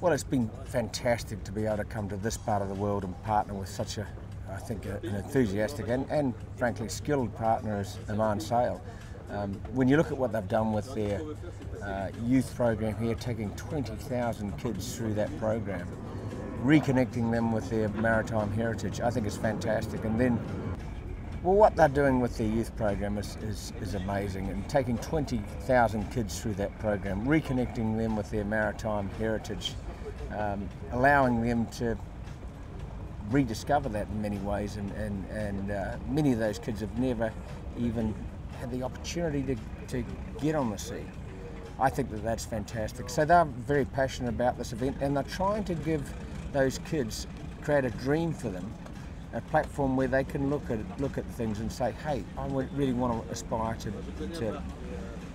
Well, it's been fantastic to be able to come to this part of the world and partner with such a, I think, a, an enthusiastic and, and frankly skilled partner as Oman Sail. Um, when you look at what they've done with their uh, youth program here, taking 20,000 kids through that program, reconnecting them with their maritime heritage, I think is fantastic. And then well, what they're doing with their youth program is, is, is amazing and taking 20,000 kids through that program, reconnecting them with their maritime heritage, um, allowing them to rediscover that in many ways and, and, and uh, many of those kids have never even had the opportunity to, to get on the sea. I think that that's fantastic. So they're very passionate about this event and they're trying to give those kids, create a dream for them a platform where they can look at look at things and say, hey, I really want to aspire to to,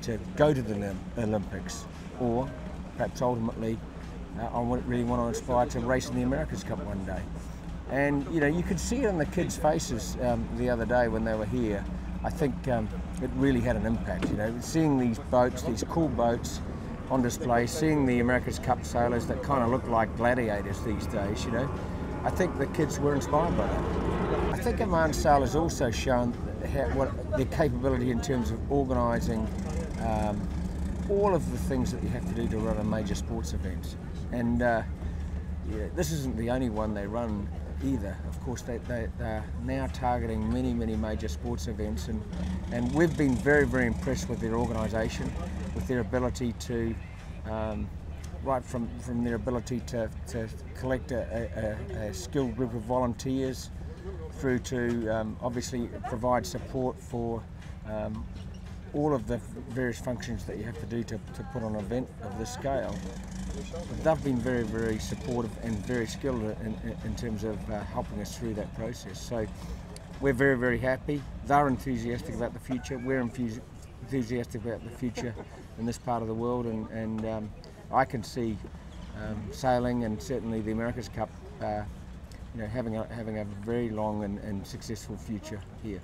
to go to the Olympics, or perhaps ultimately, uh, I really want to aspire to race in the America's Cup one day. And you know, you could see it on the kids' faces um, the other day when they were here. I think um, it really had an impact. You know, seeing these boats, these cool boats on display, seeing the America's Cup sailors that kind of look like gladiators these days. You know I think the kids were inspired by that. I think Oman Sail has also shown how, what their capability in terms of organising um, all of the things that you have to do to run a major sports event. And uh, yeah, this isn't the only one they run either. Of course, they, they, are now targeting many, many major sports events, and, and we've been very, very impressed with their organisation, with their ability to um, right from, from their ability to, to collect a, a, a skilled group of volunteers through to um, obviously provide support for um, all of the various functions that you have to do to, to put on an event of this scale. They've been very, very supportive and very skilled in, in terms of uh, helping us through that process. So we're very, very happy. They're enthusiastic about the future. We're enthusiastic about the future in this part of the world, and, and um, I can see um, sailing and certainly the America's Cup, uh, you know, having a, having a very long and, and successful future here.